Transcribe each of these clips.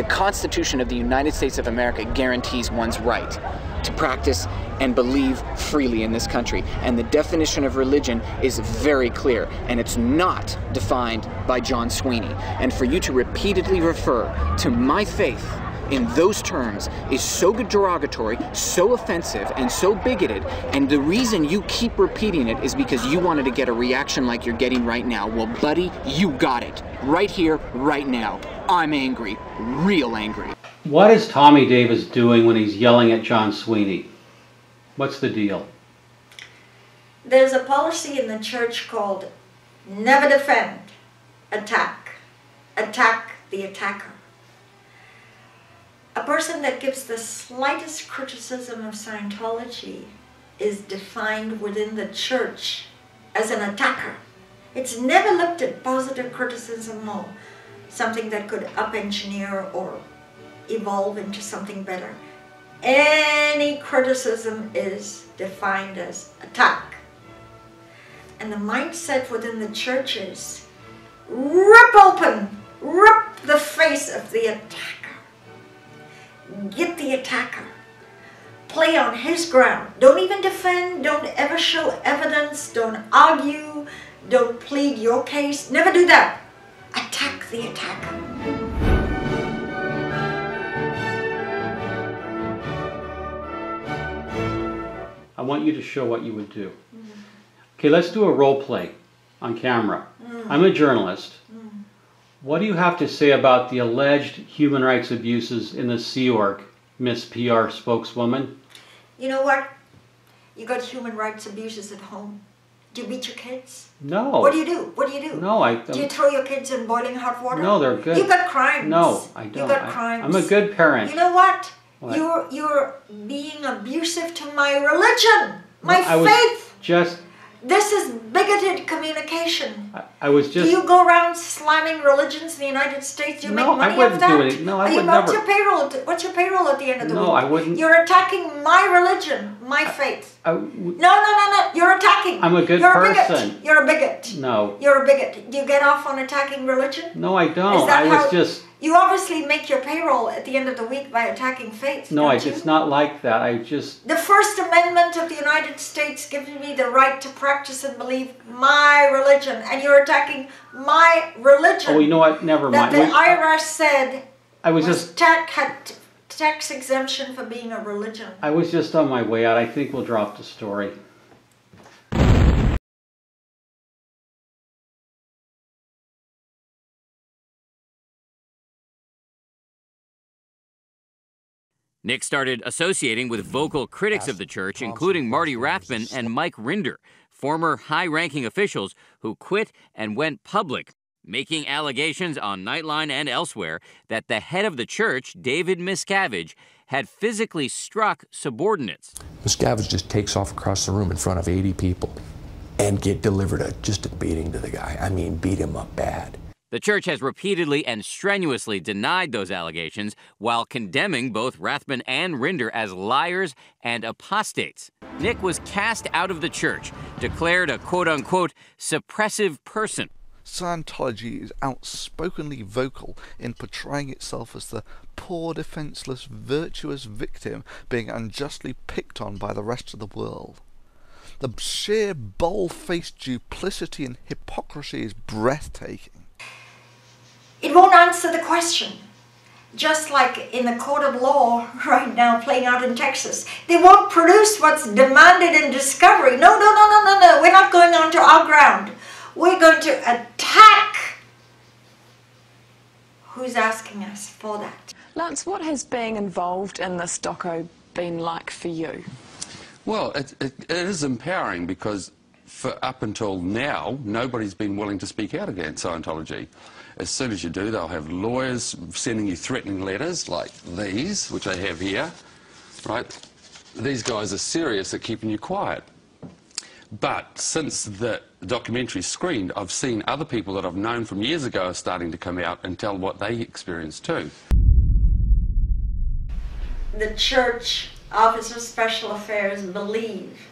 The Constitution of the United States of America guarantees one's right to practice and believe freely in this country. And the definition of religion is very clear, and it's not defined by John Sweeney. And for you to repeatedly refer to my faith in those terms is so derogatory, so offensive, and so bigoted. And the reason you keep repeating it is because you wanted to get a reaction like you're getting right now. Well, buddy, you got it. Right here, right now. I'm angry. Real angry. What is Tommy Davis doing when he's yelling at John Sweeney? What's the deal? There's a policy in the church called never defend, attack. Attack the attacker. A person that gives the slightest criticism of Scientology is defined within the church as an attacker. It's never looked at positive criticism or something that could up-engineer or evolve into something better. Any criticism is defined as attack. And the mindset within the churches, rip open, rip the face of the attacker. Get the attacker. Play on his ground. Don't even defend. Don't ever show evidence. Don't argue. Don't plead your case. Never do that. Attack the attacker. I want you to show what you would do. Okay, let's do a role play on camera. Mm. I'm a journalist. Mm. What do you have to say about the alleged human rights abuses in the Sea Org, Miss PR spokeswoman? You know what? You got human rights abuses at home. Do you beat your kids? No. What do you do? What do you do? No, I. Do you throw your kids in boiling hot water? No, they're good. You got crimes. No, I don't. You got I- crimes. I'm a good parent. You know what? What? You're you're being abusive to my religion, my was faith. just. This is bigoted communication. I, I was just. do you go around slamming religions in the United States? Do you No, make I money wouldn't off do that? any- no, I Are you, would what's never. your payroll? at- What's your payroll at the end of the No, week? No, I wouldn't. You're attacking my religion, my faith. I- No, no, no, no. You're attacking. I'm a good You're A person. bigot. You're a bigot. no. You're a bigot. Do you get off on attacking religion? No, I don't. that I was how- just. You obviously make your payroll at the end of the week by attacking faith. No, I, it's not like that. I just. The First Amendment of the United States gives me the right to practice and believe my religion, and you're attacking my religion. Oh, you know what? Never mind. that mind. the We- IRS said I was was just. tax, had tax exemption for being a religion. I was just on my way out. I think we'll drop the story. Nick started associating with vocal critics of the church, including Marty Rathbun and Mike Rinder, former high ranking officials who quit and went public, making allegations on Nightline and elsewhere that the head of the church, David Miscavige, had physically struck subordinates. Miscavige just takes off across the room in front of 80 people and get delivered a, just a beating to the guy. I mean, beat him up bad. The church has repeatedly and strenuously denied those allegations while condemning both Rathbun and Rinder as liars and apostates. Nick was cast out of the church, declared a quote unquote suppressive person. Scientology is outspokenly vocal in portraying itself as the poor, defenseless, virtuous victim being unjustly picked on by the rest of the world. The sheer bold-faced duplicity and hypocrisy is breathtaking. It won't answer the question. Just like in the court of law right now playing out in Texas. They won't produce what's demanded in discovery. No, no, no, no, no, no. We're not going onto our ground. We're going to attack. Who's asking us for that? Lance, what has being involved in this doco been like for you? Well, it, it, it is empowering because for up until now, nobody's been willing to speak out against Scientology. As soon as you do, they'll have lawyers sending you threatening letters like these, which I have here, right? These guys are serious at keeping you quiet. But since the documentary screened, I've seen other people that I've known from years ago are starting to come out and tell what they experienced too. The Church Office of Special Affairs believe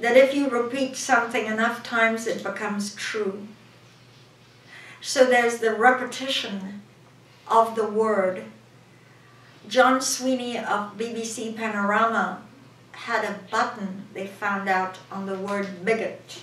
that if you repeat something enough times, it becomes true. So there's the repetition of the word John Sweeney of BBC Panorama had a button they found out on the word bigot.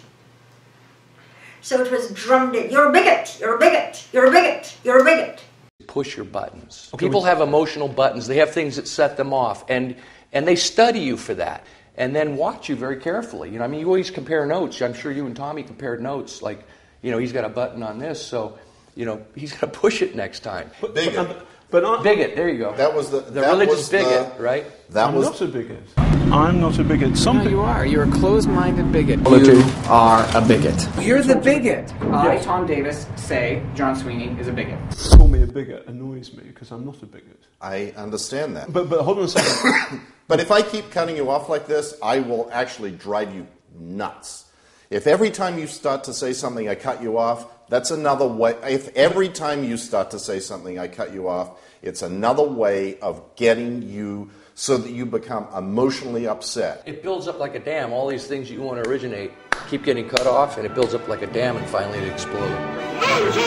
So it was drummed in, you're a bigot, you're a bigot, you're a bigot, you're a bigot. Push your buttons. People have emotional buttons. They have things that set them off, and and they study you for that, and then watch you very carefully. You know, I mean, you always compare notes. I'm sure you and Tommy compared notes. Like, you know, he's got a button on this, so you know he's going to push it next time. Bigot. But not, bigot. There you go. That was the the that religious was bigot, the, right? That I'm was not a bigot. I'm not a bigot. Some No, you are. You're a closed-minded bigot. Quality. You are a bigot. You're the bigot. I, Tom Davis, say John Sweeney is a bigot. call me a bigot annoys me because I'm not a bigot. I understand that. But but hold on a second. But if I keep cutting you off like this, I will actually drive you nuts. If every time you start to say something, I cut you off, that's another way. If every time you start to say something, I cut you off, it's another way of getting you so that you become emotionally upset. It builds up like a dam. All these things you want to originate keep getting cut off, and it builds up like a dam, and finally it explodes. No, listen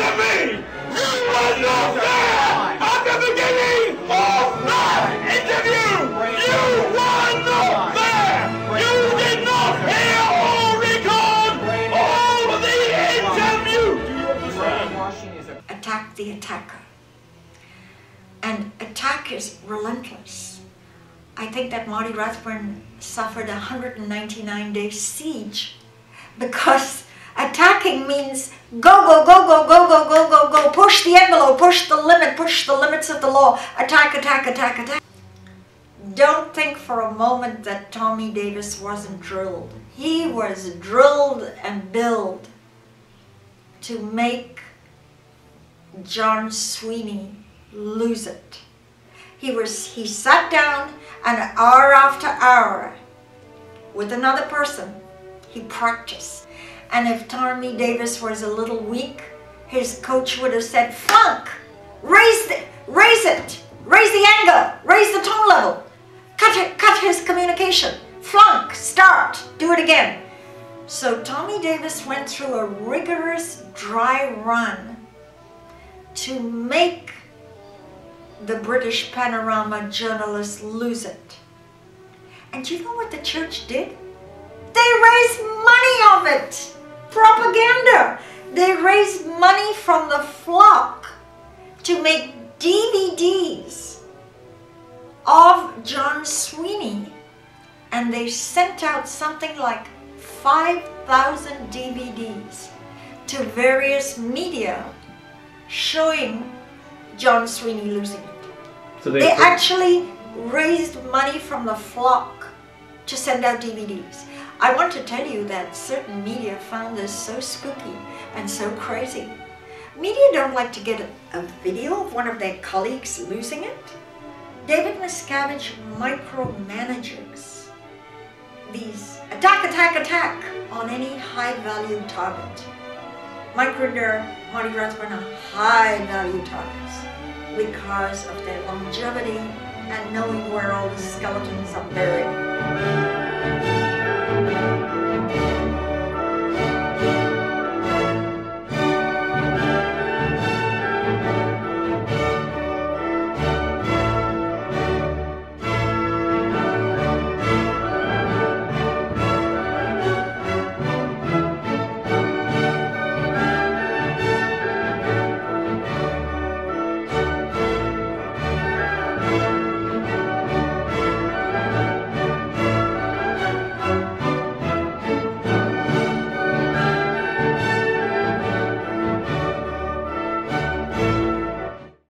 to me! You are attack is relentless. I think that Marty Rathbun suffered a 199 day siege because attacking means go, go, go, go, go, go, go, go, go, push the envelope, push the limit, push the limits of the law, attack, attack, attack, attack. Don't think for a moment that Tommy Davis wasn't drilled. He was drilled and billed to make John Sweeney lose it. He was he sat down and hour after hour with another person he practiced. And if Tommy Davis was a little weak, his coach would have said, Flunk! Raise the raise it! Raise the anger, Raise the tone level! Cut it, cut his communication! Flunk! Start! Do it again. So Tommy Davis went through a rigorous dry run to make the British panorama journalists lose it. And you know what the church did? They raised money of it. Propaganda. They raised money from the flock to make DVDs of John Sweeney. And they sent out something like 5,000 DVDs to various media showing John Sweeney losing it. So They actually raised money from the flock to send out DVDs. I want to tell you that certain media found this so spooky and so crazy. Media don't like to get a, video of one of their colleagues losing it. David Miscavige micromanages these attack, attack, attack on any high value target. Mike Rinder, Marty Rathbun are high value targets because of their longevity and knowing where all the skeletons are buried.